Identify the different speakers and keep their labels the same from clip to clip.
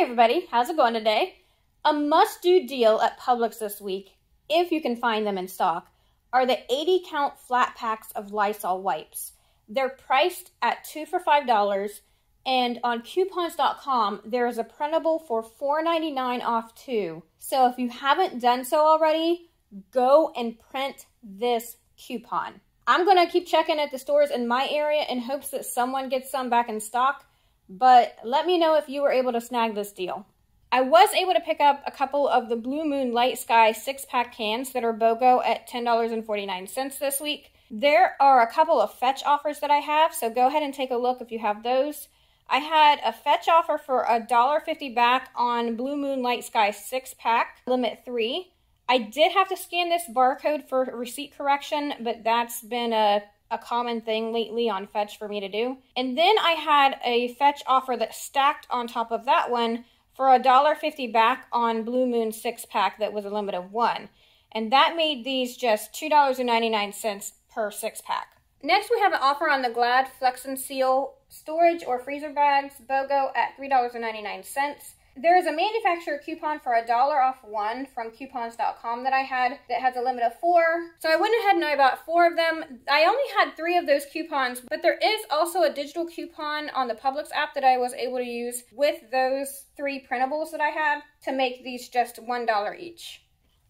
Speaker 1: Hey everybody, how's it going today? A must-do deal at Publix this week, if you can find them in stock, are the 80 count flat packs of Lysol wipes. They're priced at 2 for $5 and on coupons.com there is a printable for $4.99 off too. So if you haven't done so already, go and print this coupon. I'm going to keep checking at the stores in my area in hopes that someone gets some back in stock but let me know if you were able to snag this deal. I was able to pick up a couple of the Blue Moon Light Sky six pack cans that are BOGO at $10.49 this week. There are a couple of fetch offers that I have, so go ahead and take a look if you have those. I had a fetch offer for $1.50 back on Blue Moon Light Sky six pack, limit three. I did have to scan this barcode for receipt correction, but that's been a a common thing lately on Fetch for me to do. And then I had a Fetch offer that stacked on top of that one for a dollar fifty back on Blue Moon six pack that was a limit of one. And that made these just $2.99 per six pack. Next, we have an offer on the Glad Flex and Seal storage or freezer bags, BOGO at $3.99. There is a manufacturer coupon for a dollar off one from coupons.com that I had that has a limit of four. So I went ahead and I bought four of them. I only had three of those coupons, but there is also a digital coupon on the Publix app that I was able to use with those three printables that I had to make these just $1 each.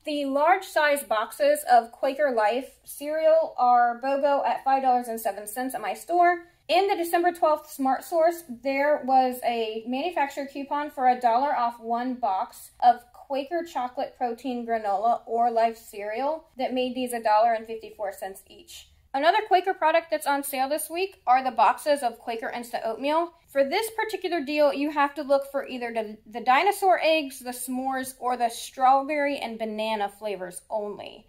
Speaker 1: The large size boxes of Quaker Life cereal are BOGO at $5.07 at my store. In the December 12th Smart Source, there was a manufacturer coupon for a dollar off one box of Quaker chocolate protein granola or life cereal that made these a dollar and 54 cents each. Another Quaker product that's on sale this week are the boxes of Quaker Instant Oatmeal. For this particular deal, you have to look for either the, the dinosaur eggs, the s'mores, or the strawberry and banana flavors only.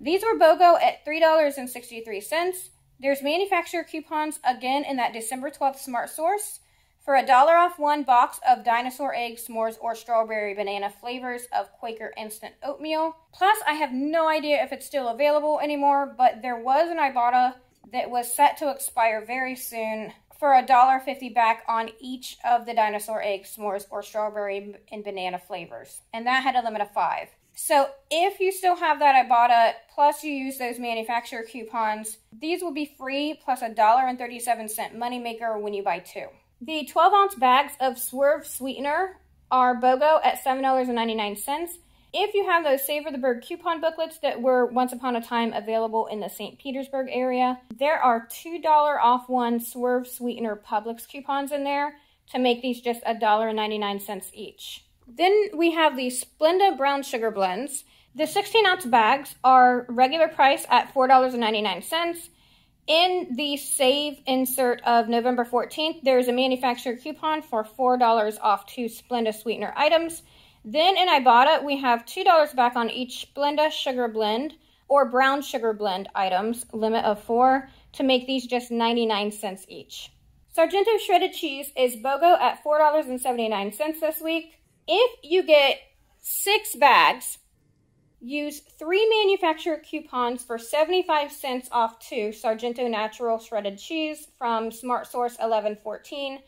Speaker 1: These were BOGO at $3.63. There's manufacturer coupons again in that December 12th Smart Source for a dollar off one box of dinosaur egg s'mores or strawberry banana flavors of Quaker instant oatmeal. Plus, I have no idea if it's still available anymore, but there was an Ibotta that was set to expire very soon for a dollar fifty back on each of the dinosaur egg s'mores or strawberry and banana flavors, and that had a limit of five. So if you still have that Ibotta, plus you use those manufacturer coupons, these will be free plus a dollar and 37 cent moneymaker when you buy two. The 12 ounce bags of Swerve Sweetener are BOGO at $7.99. If you have those Savor the Bird coupon booklets that were once upon a time available in the St. Petersburg area, there are $2 off one Swerve Sweetener Publix coupons in there to make these just $1.99 each. Then we have the Splenda Brown Sugar Blends. The 16 ounce bags are regular price at $4.99. In the save insert of November 14th, there's a manufacturer coupon for $4 off two Splenda sweetener items. Then in Ibotta, we have $2 back on each Splenda sugar blend or brown sugar blend items, limit of four, to make these just 99 cents each. Sargento shredded cheese is BOGO at $4.79 this week. If you get six bags, use three manufacturer coupons for 75 cents off two Sargento Natural Shredded Cheese from Smart Source 1114.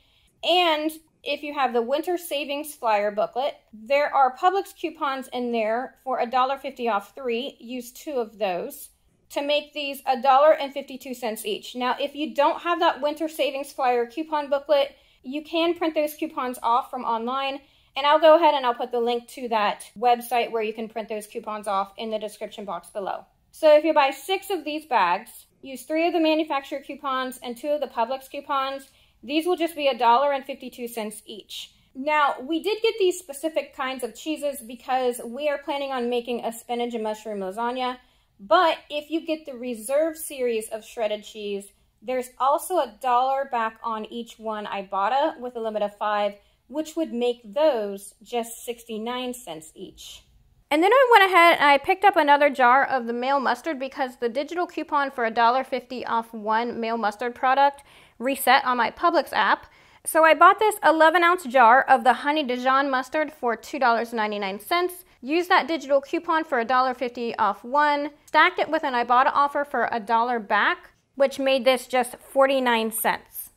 Speaker 1: And if you have the Winter Savings Flyer booklet, there are Publix coupons in there for $1.50 off three. Use two of those to make these $1.52 each. Now, if you don't have that Winter Savings Flyer coupon booklet, you can print those coupons off from online and I'll go ahead and I'll put the link to that website where you can print those coupons off in the description box below. So if you buy six of these bags, use three of the manufacturer coupons and two of the Publix coupons, these will just be a dollar and 52 cents each. Now, we did get these specific kinds of cheeses because we are planning on making a spinach and mushroom lasagna. But if you get the reserve series of shredded cheese, there's also a dollar back on each one I bought Ibotta with a limit of five which would make those just 69 cents each. And then I went ahead and I picked up another jar of the Maille mustard because the digital coupon for $1.50 off one Maille mustard product reset on my Publix app. So I bought this 11 ounce jar of the Honey Dijon mustard for $2.99. Used that digital coupon for $1.50 off one. Stacked it with an Ibotta offer for a dollar back, which made this just 49 cents.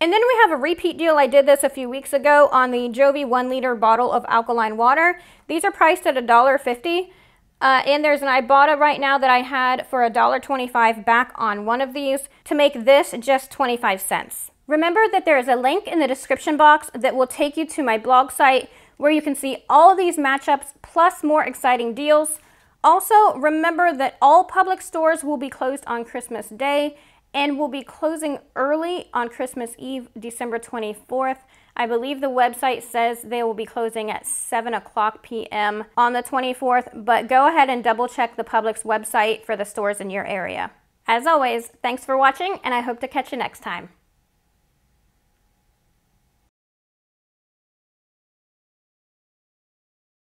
Speaker 1: And then we have a repeat deal. I did this a few weeks ago on the Jovi 1 liter bottle of alkaline water. These are priced at $1.50. Uh, and there's an Ibotta right now that I had for $1.25 back on one of these to make this just 25 cents. Remember that there is a link in the description box that will take you to my blog site where you can see all of these matchups plus more exciting deals. Also, remember that all Publix stores will be closed on Christmas Day and will be closing early on Christmas Eve, December 24th. I believe the website says they will be closing at 7 o'clock p.m. on the 24th, but go ahead and double check the Publix website for the stores in your area. As always, thanks for watching, and I hope to catch you next time.